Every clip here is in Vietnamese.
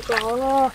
睡着了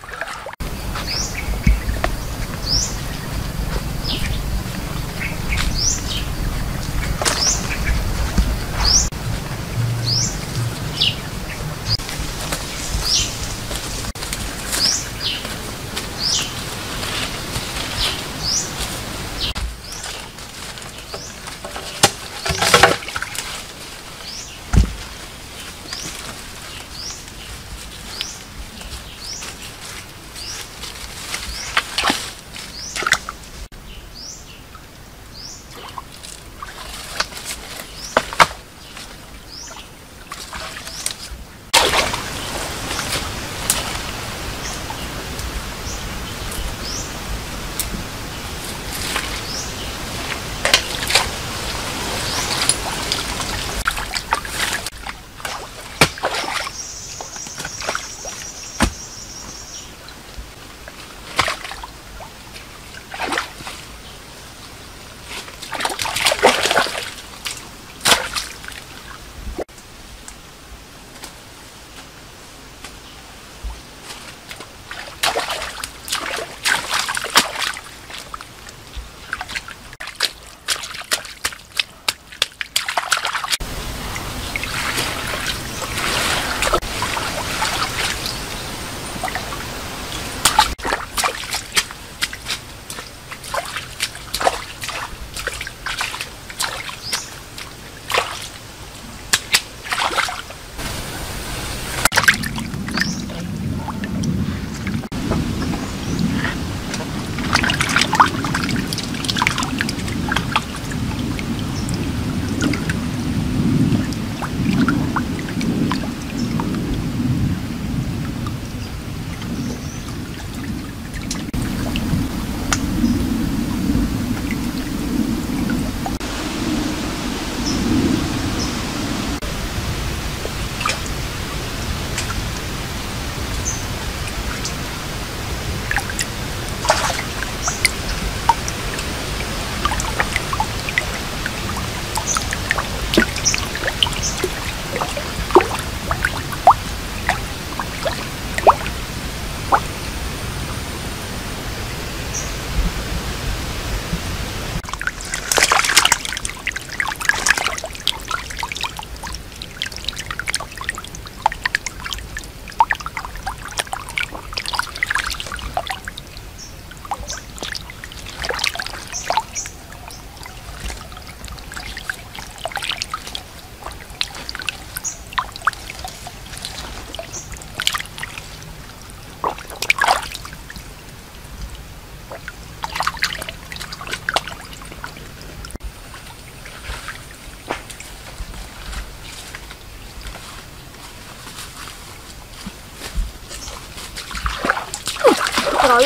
rồi.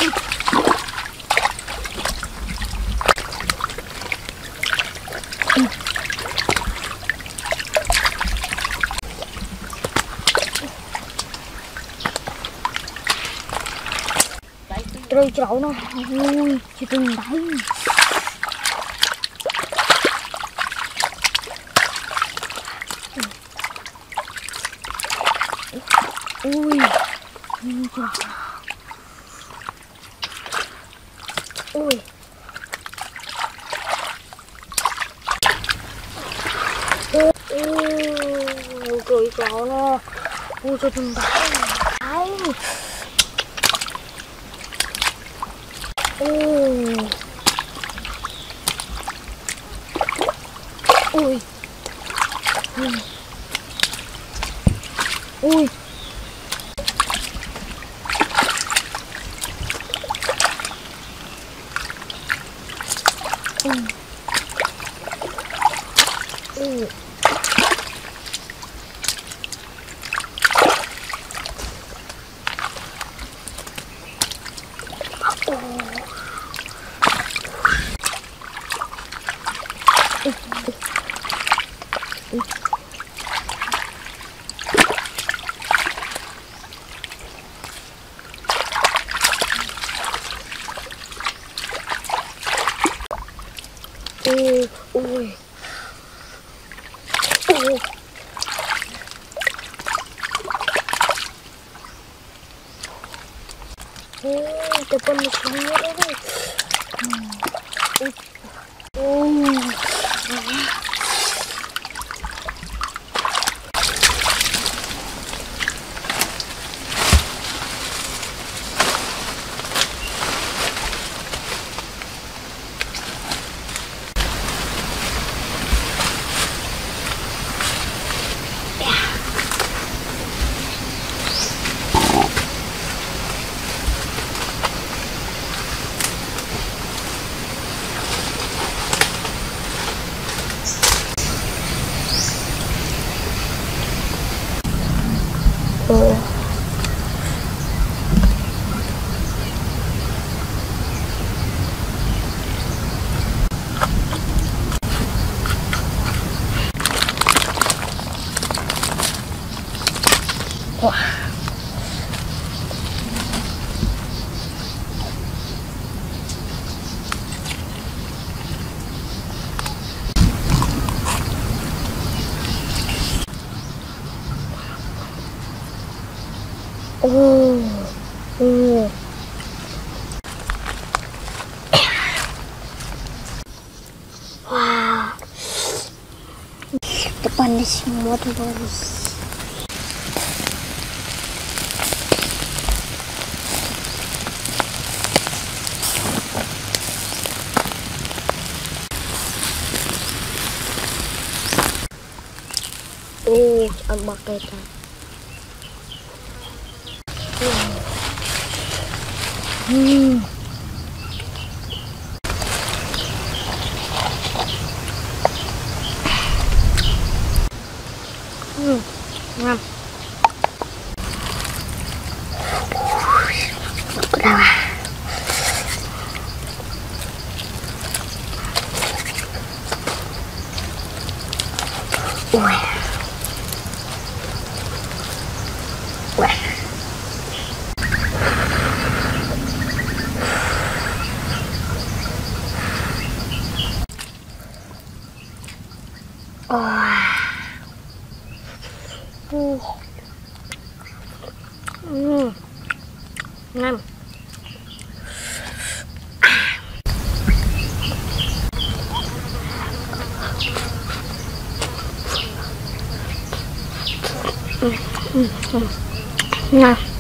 Rồi chậu nó. Ui chị từng đấy ui ui ui Ui. Ui Cười cỏ nè Ui cho đừng bãi Bãi Ui Ui. Ui. Ui. Oh, uy, uy. uy. Te pones muy 个。哇！Oh. Oh. Wah. Depannya semua tuh bagus. Oh, ang makita. Mmm. Mmm. Yeah. Oh. Ừ. Ngon. Ngon.